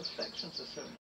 affections are so